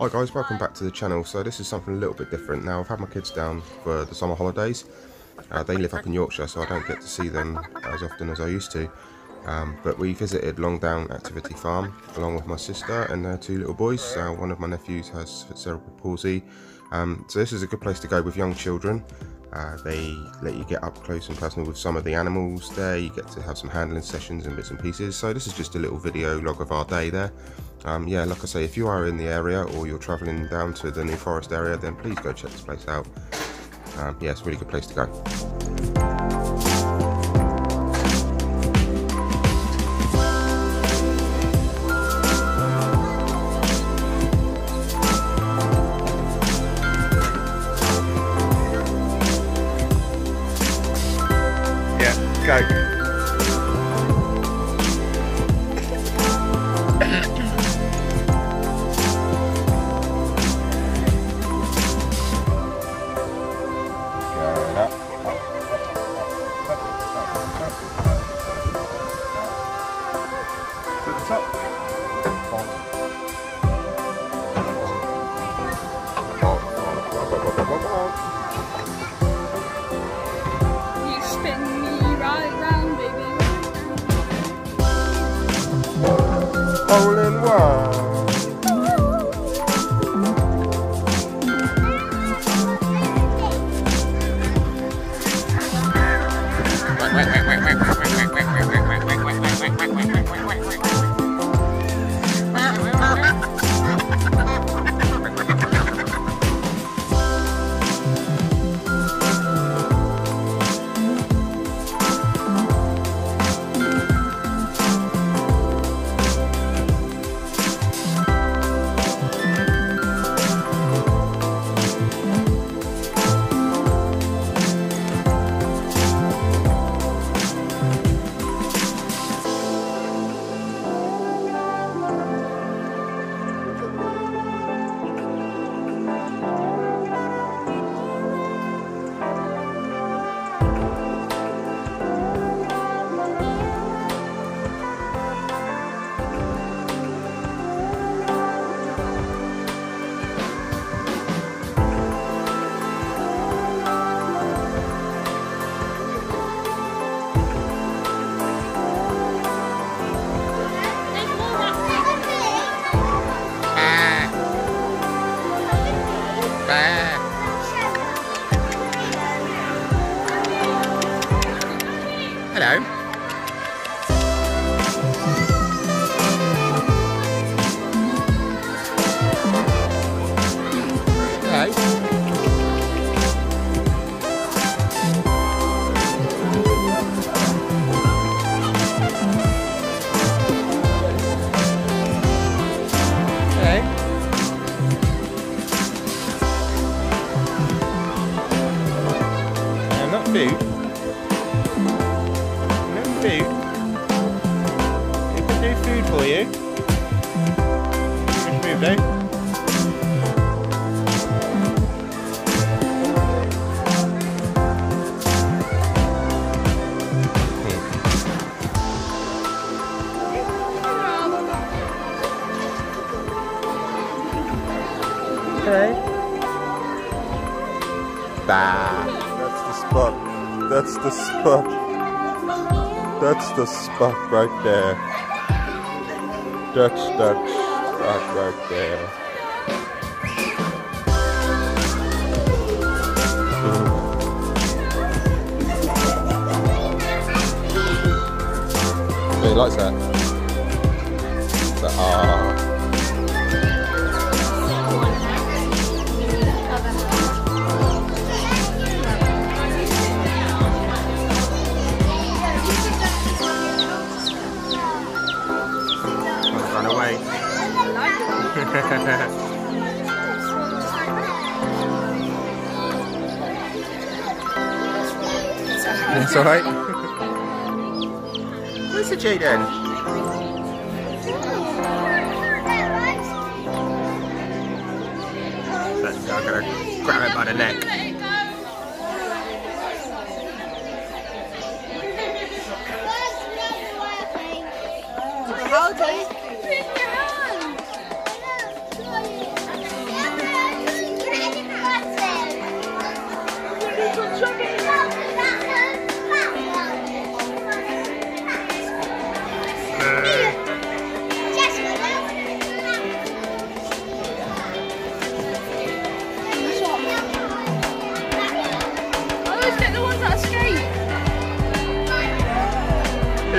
Hi guys, welcome back to the channel. So this is something a little bit different. Now I've had my kids down for the summer holidays. Uh, they live up in Yorkshire so I don't get to see them as often as I used to. Um, but we visited Longdown Activity Farm along with my sister and their two little boys. Uh, one of my nephews has cerebral palsy. Um, so this is a good place to go with young children. Uh, they let you get up close and personal with some of the animals there. You get to have some handling sessions and bits and pieces. So this is just a little video log of our day there. Um, yeah, like I say, if you are in the area or you're travelling down to the New Forest area, then please go check this place out. Um, yeah, it's a really good place to go. Go. Up. The. Hole in one. Food. We can do food for you. Which move though? Okay. Bah. That's the spot. That's the spot. That's the spot right there. That's that spot right there. Mm. He likes that. That ah. Alright. Where's the Jaden? Let's go, I'm gonna grab it by the neck.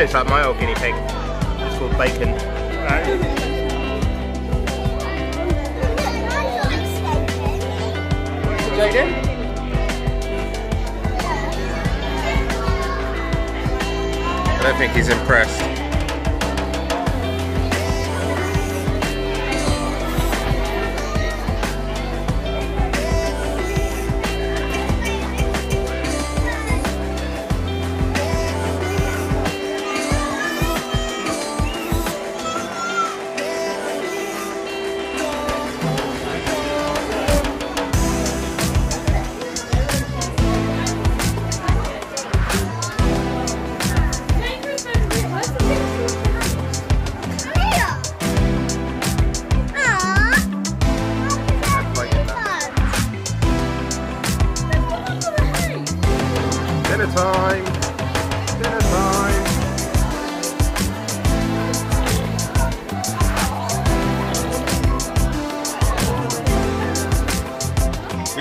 It looks like my old guinea pig. It's called Bacon. Jaden? I don't think he's impressed.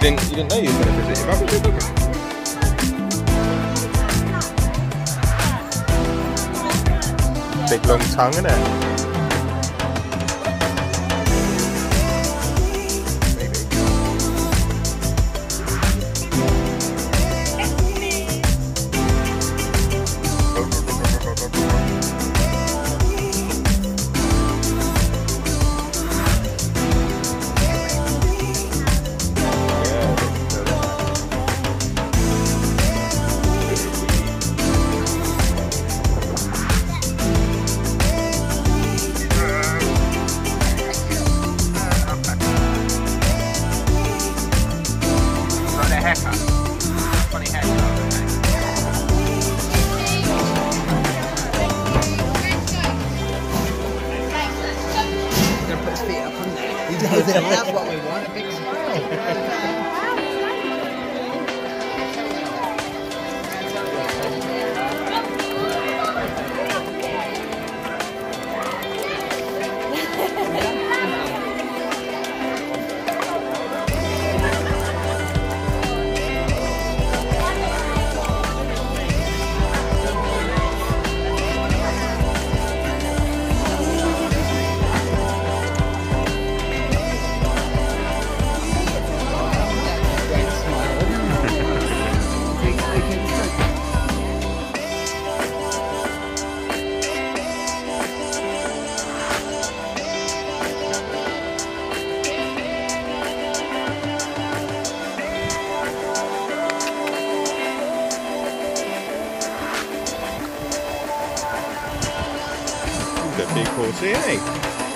We didn't, you didn't know you were to visit you? Big long tongue, isn't put his feet up there. He does it. That's what we want. A big smile. A big isn't he?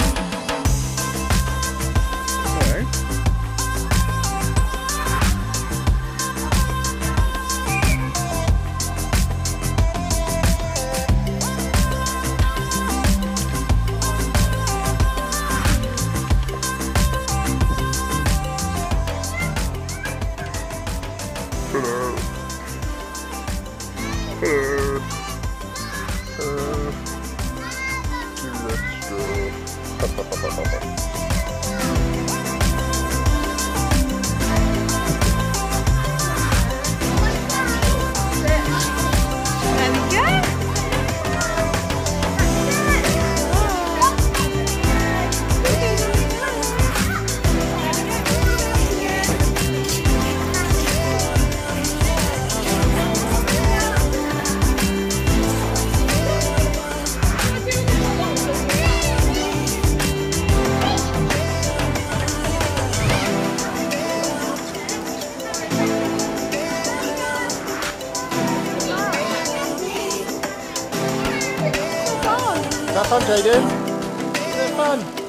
Have fun, Jaden. Have fun.